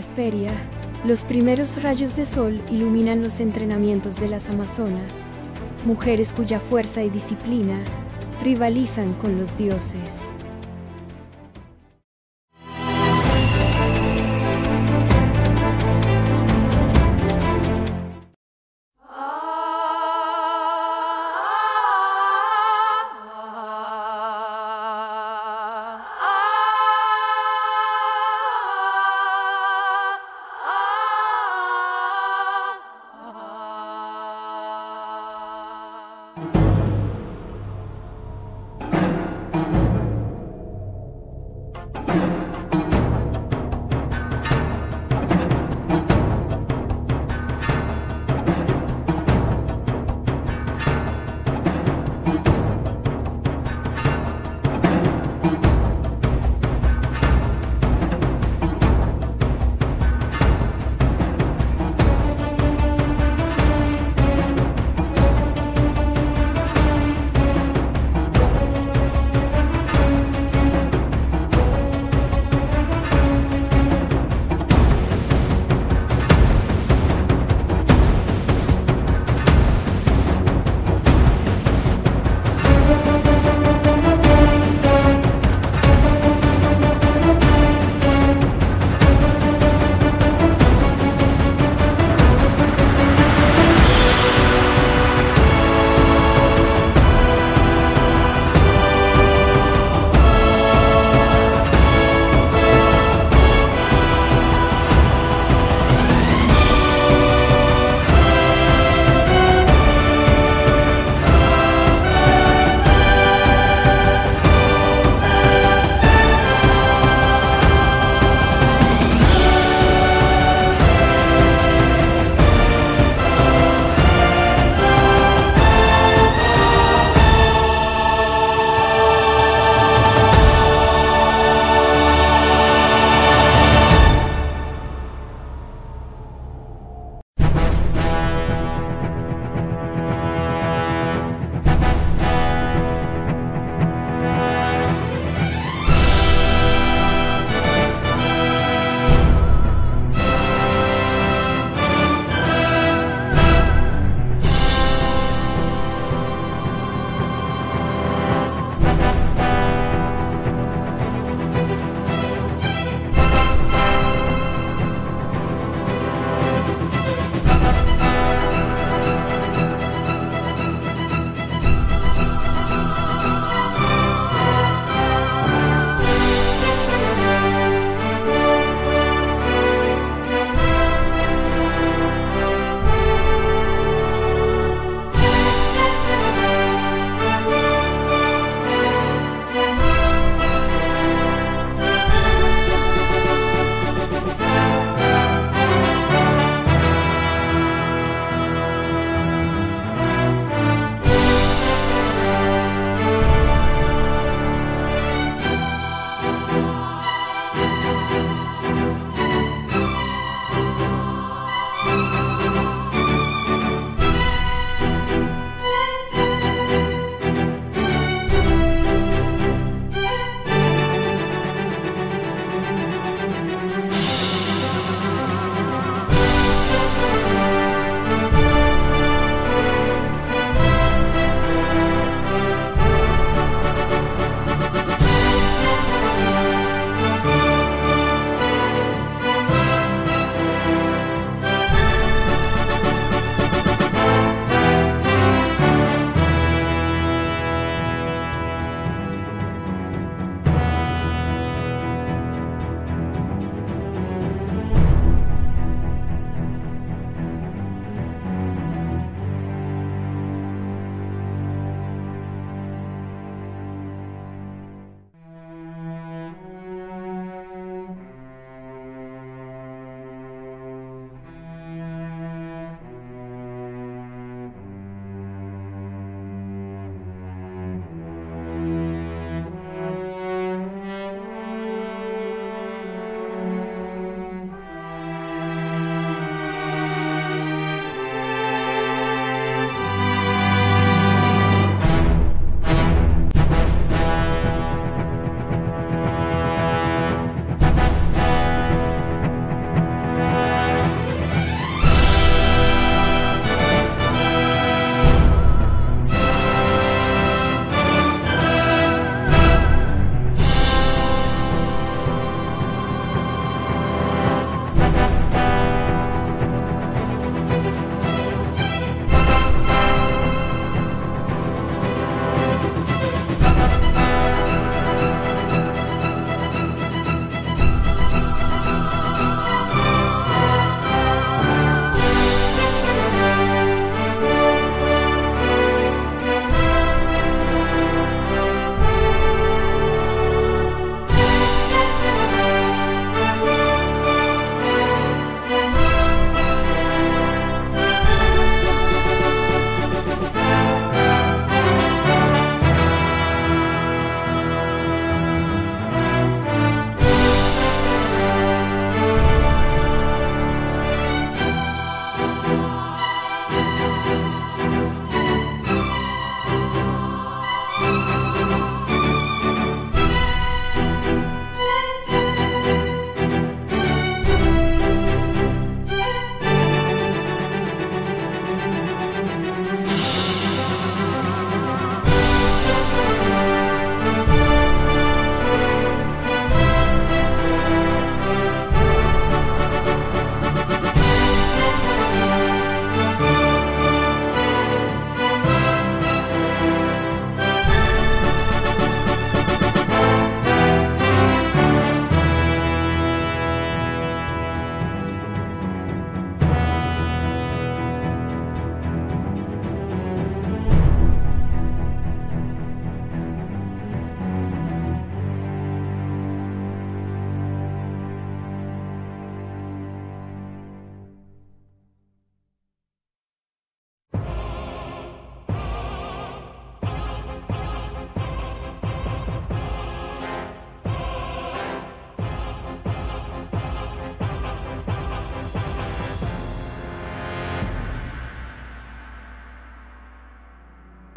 En la isla Esperia, los primeros rayos de sol iluminan los entrenamientos de las Amazonas, mujeres cuya fuerza y disciplina rivalizan con los dioses.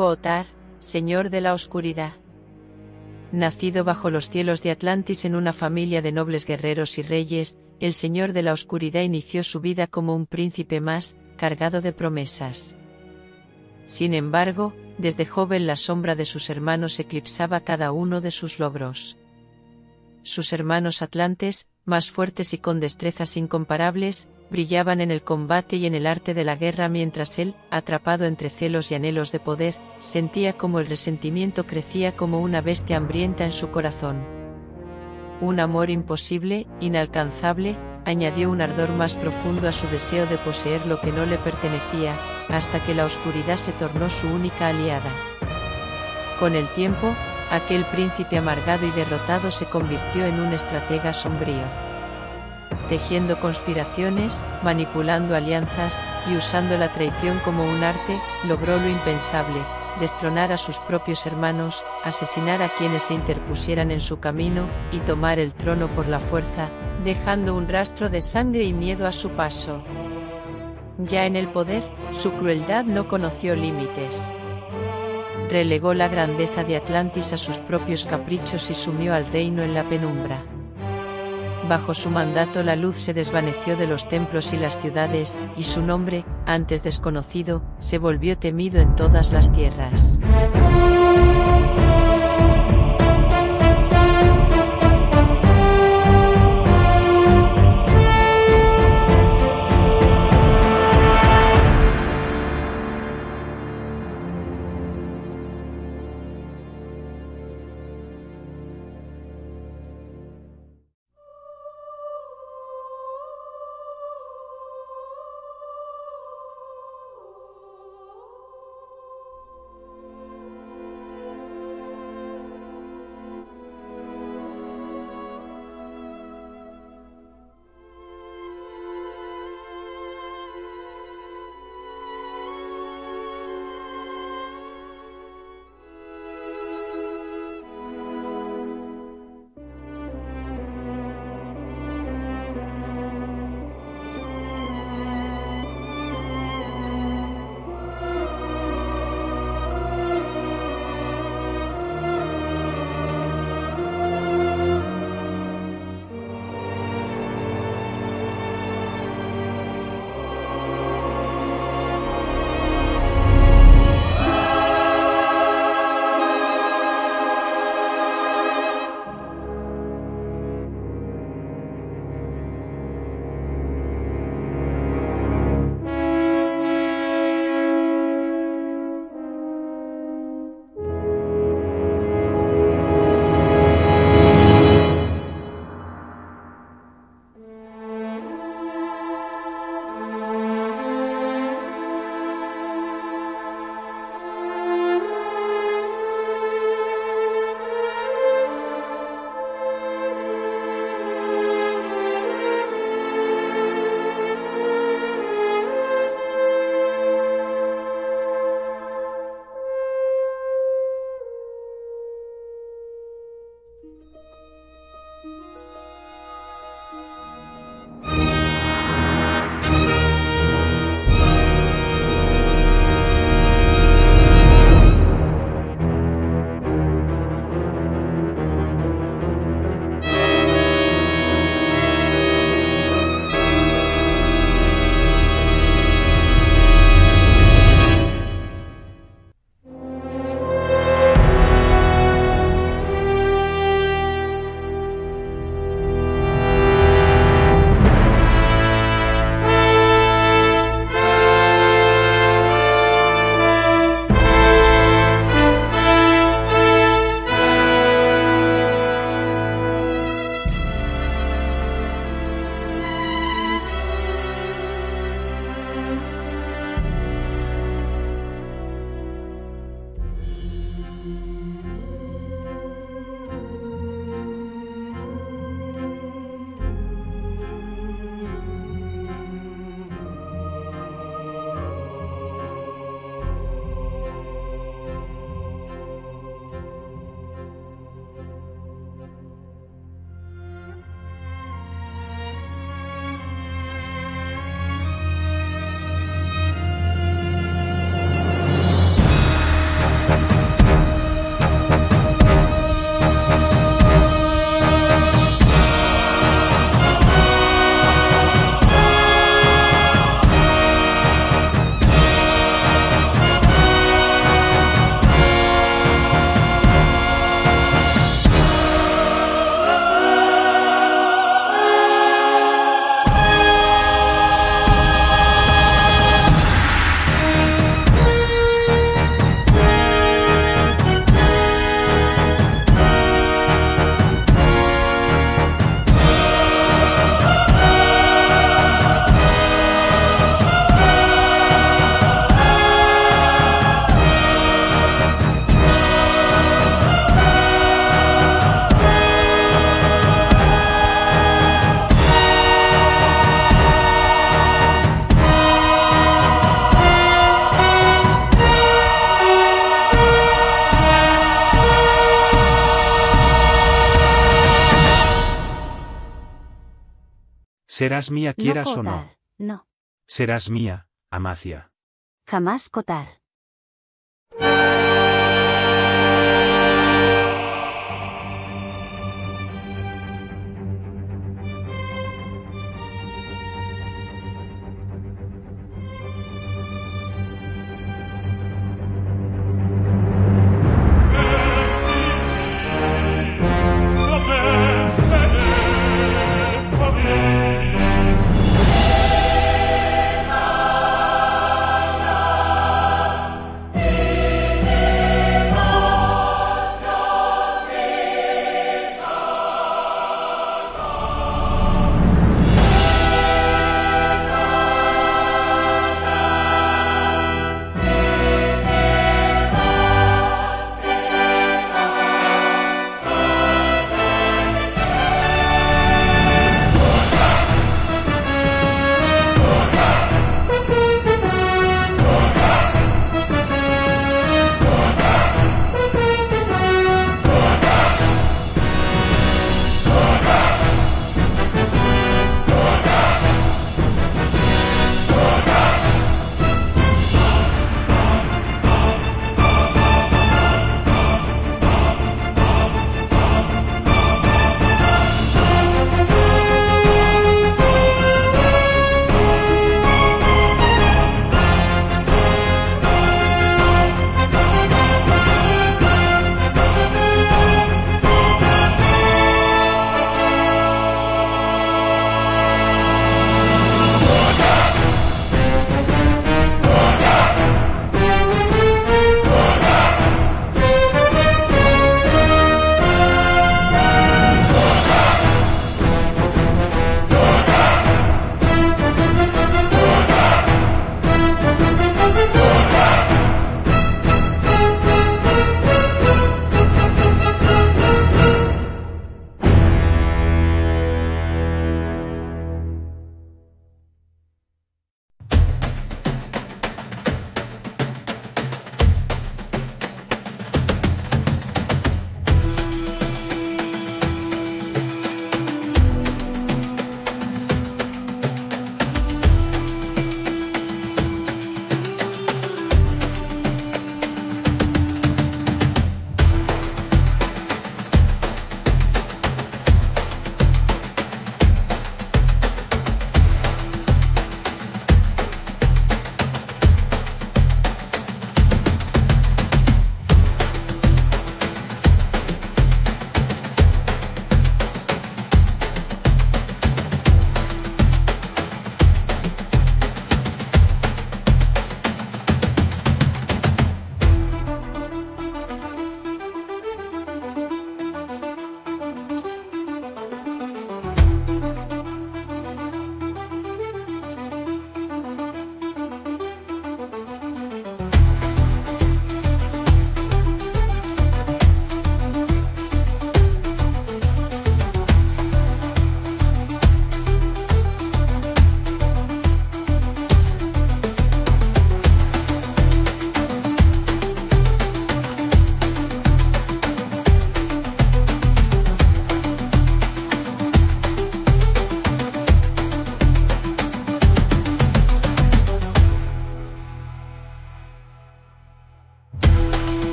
Kootar, señor de la oscuridad. Nacido bajo los cielos de Atlantis en una familia de nobles guerreros y reyes, el señor de la oscuridad inició su vida como un príncipe más, cargado de promesas. Sin embargo, desde joven la sombra de sus hermanos eclipsaba cada uno de sus logros. Sus hermanos atlantes, más fuertes y con destrezas incomparables, brillaban en el combate y en el arte de la guerra mientras él, atrapado entre celos y anhelos de poder, sentía como el resentimiento crecía como una bestia hambrienta en su corazón. Un amor imposible, inalcanzable, añadió un ardor más profundo a su deseo de poseer lo que no le pertenecía, hasta que la oscuridad se tornó su única aliada. Con el tiempo, aquel príncipe amargado y derrotado se convirtió en un estratega sombrío tejiendo conspiraciones, manipulando alianzas, y usando la traición como un arte, logró lo impensable, destronar a sus propios hermanos, asesinar a quienes se interpusieran en su camino, y tomar el trono por la fuerza, dejando un rastro de sangre y miedo a su paso. Ya en el poder, su crueldad no conoció límites. Relegó la grandeza de Atlantis a sus propios caprichos y sumió al reino en la penumbra. Bajo su mandato la luz se desvaneció de los templos y las ciudades, y su nombre, antes desconocido, se volvió temido en todas las tierras. Serás mía quieras o no. No. Serás mía, Amacia. Jamás Kotar.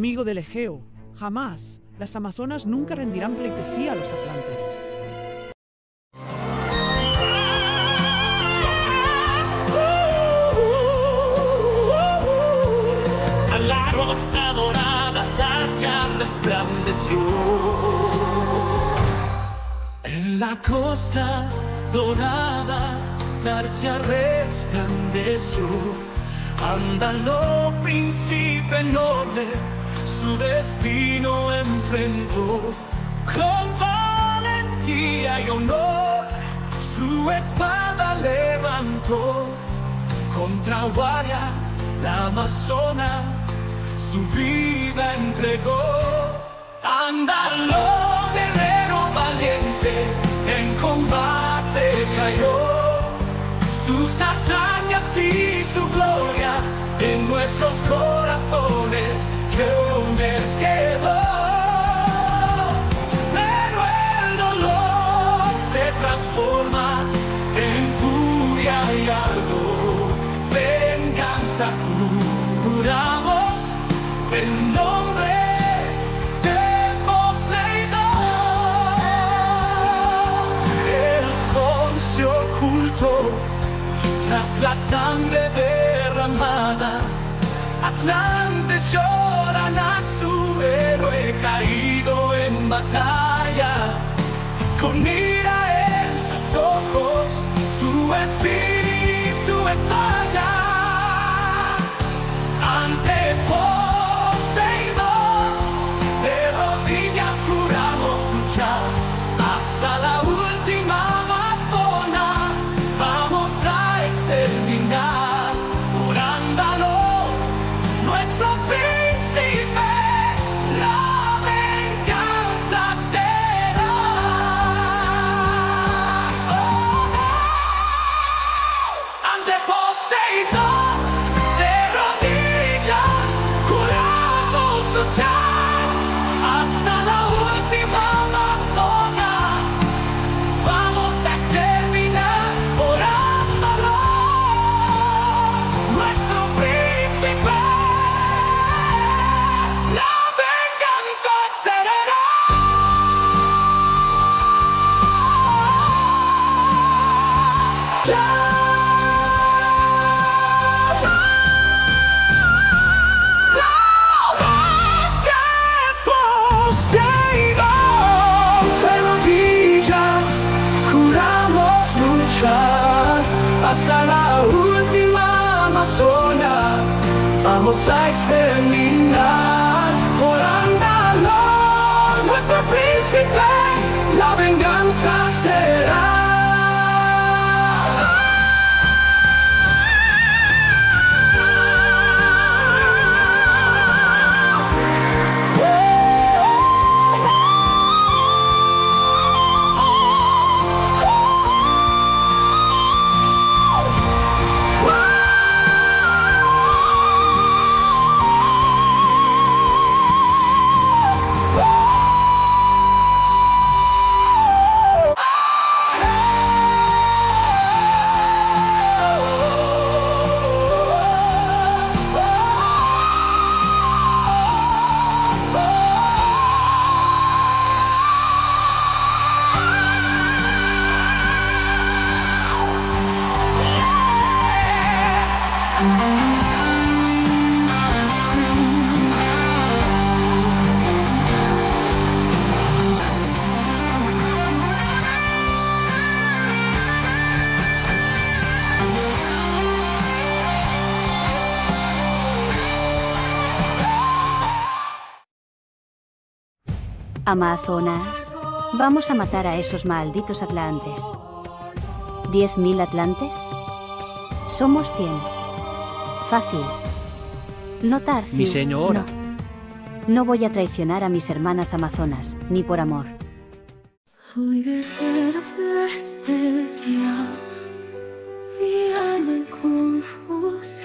Amigo del Egeo, jamás, las Amazonas nunca rendirán pleitesía a los Atlantes. A la costa dorada Tarja resplandeció. En la costa dorada Tarja resplandeció. Ándalo, príncipe noble, su destino enfrentó. Con valentía y honor, su espada levantó contra Guaya, la amazona, su vida entregó. Ándalo, guerrero valiente, en combate cayó. Sus hazañas y su gloria en nuestros corazones les quedó. Pero el dolor se transforma en furia y algo venganza juramos en nombre de Poseidón. El sol se ocultó tras la sangre derramada. Atlantes caído en batalla. Con ira en sus ojos, su espíritu estalla. Ante Poseidón, Vamos a exterminar por Amazonas. Vamos a matar a esos malditos atlantes. ¿Diez mil atlantes? Somos cien. Fácil. No Tarcio. Mi señora. No. No voy a traicionar a mis hermanas amazonas, ni por amor. Confusión,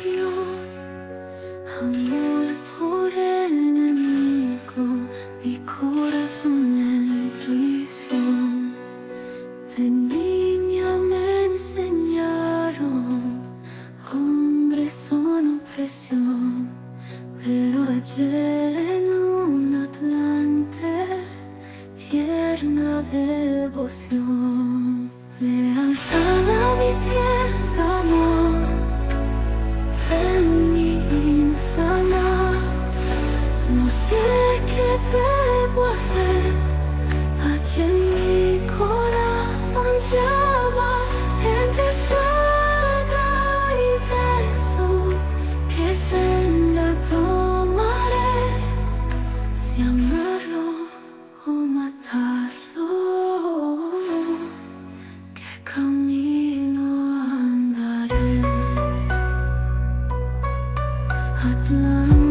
Atlante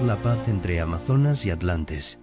la paz entre Amazonas y Atlantes.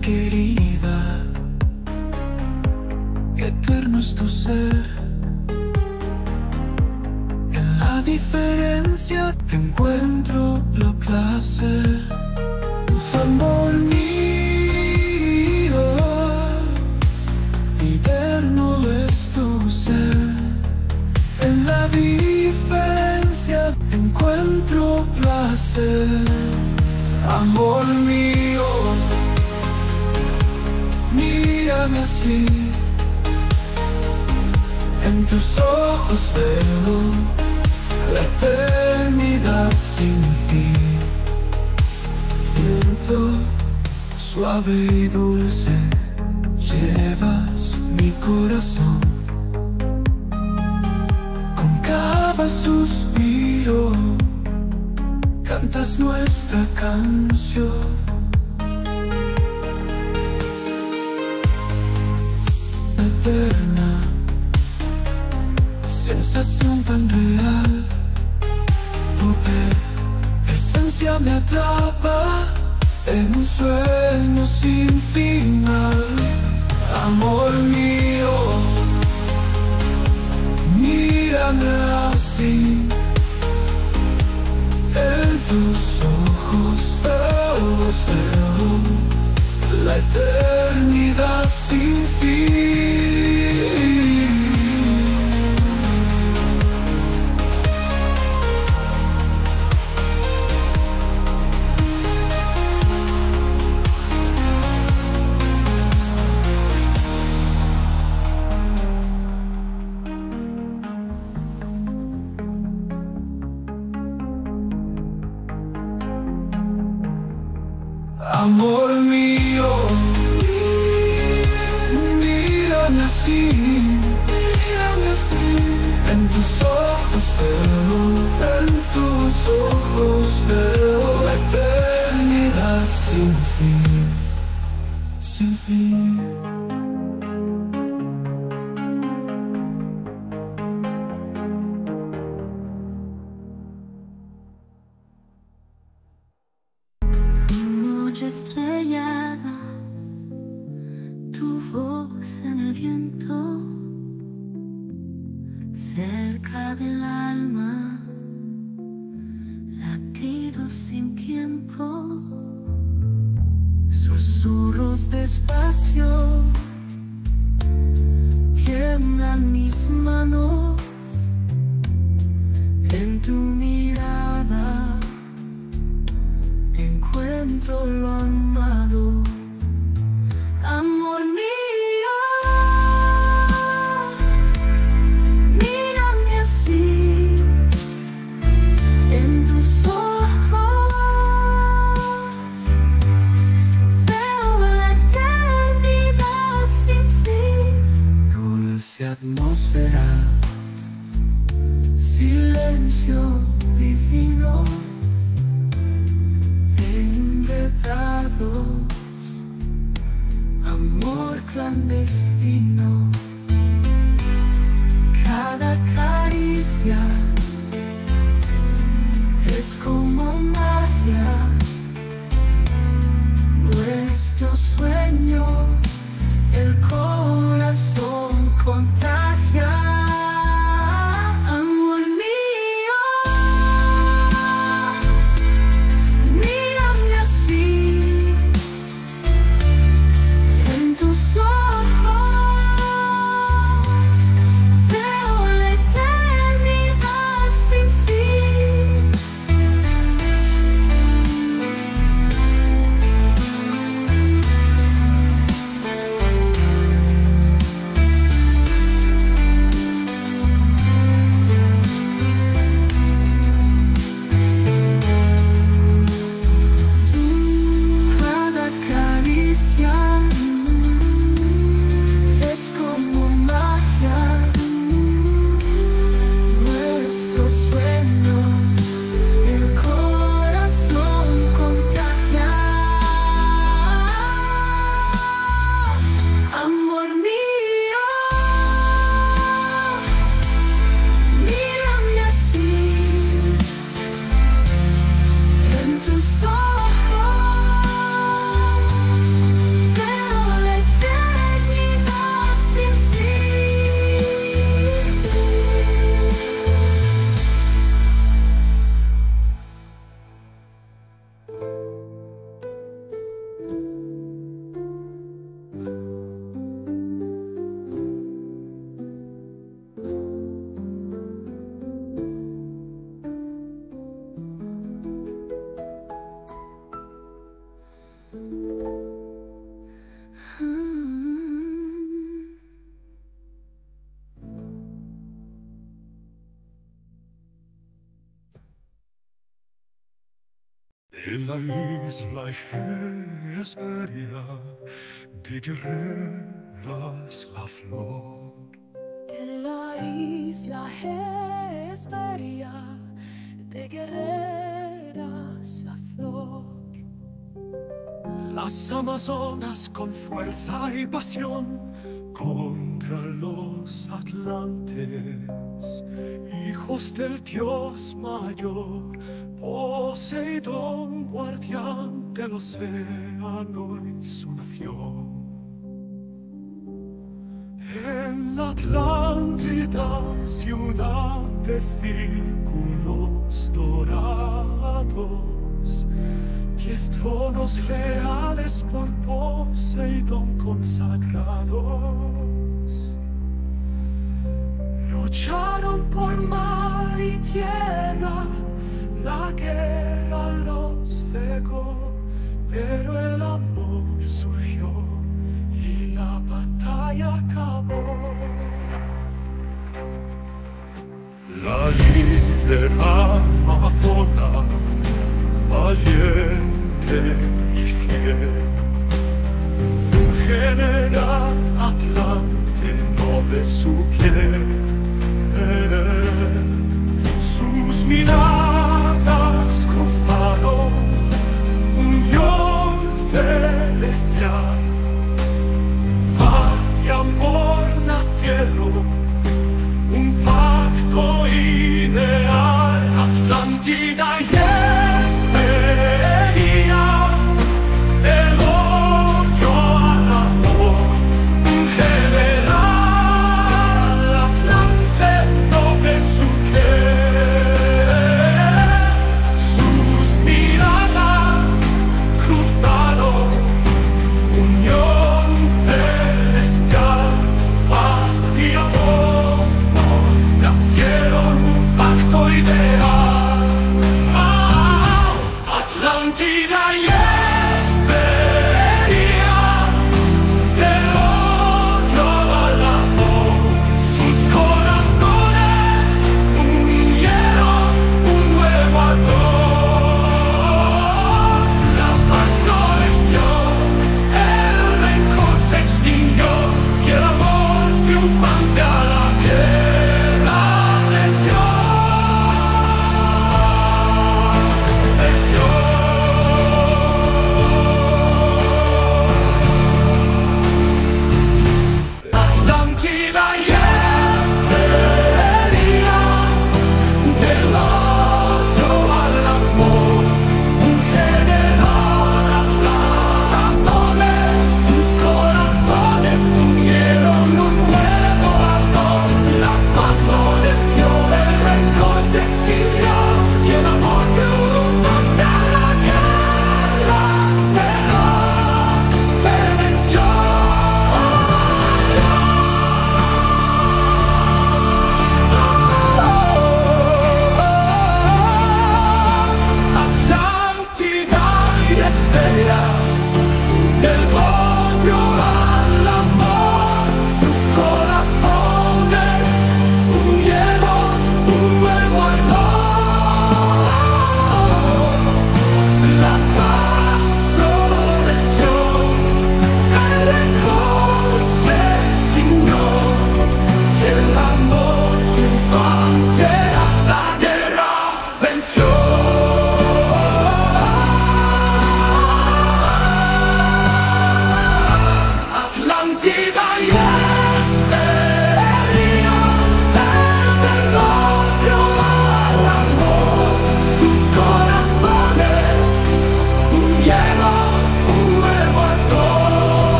Querida, eterno es tu ser. En la diferencia encuentro la placer. Amor mío, eterno es tu ser. En la diferencia encuentro placer. Amor mío, así. En tus ojos veo la eternidad sin fin. Viento suave y dulce, llevas mi corazón. Con cada suspiro, cantas nuestra canción. sin final, amor mío, mírame así, en tus ojos feos veo la eternidad sin fin. en la isla Hesperia digerirás la flor. En la isla Hesperia digerirás la flor. Las amazonas con fuerza y pasión, con los Atlantes, hijos del Dios mayor, Poseidón, guardián del océano y su nación. En la Atlántida, ciudad de círculos dorados, diez tronos leales por Poseidón consagrados. Lucharon por mar y tierra, la guerra los cegó, pero el amor surgió y la batalla acabó. La líder amazona, valiente y fiel, un general atlante, noble su piel. Sus miradas cruzaron unión celestial. Y amor nacieron, un pacto ideal. Atlántida y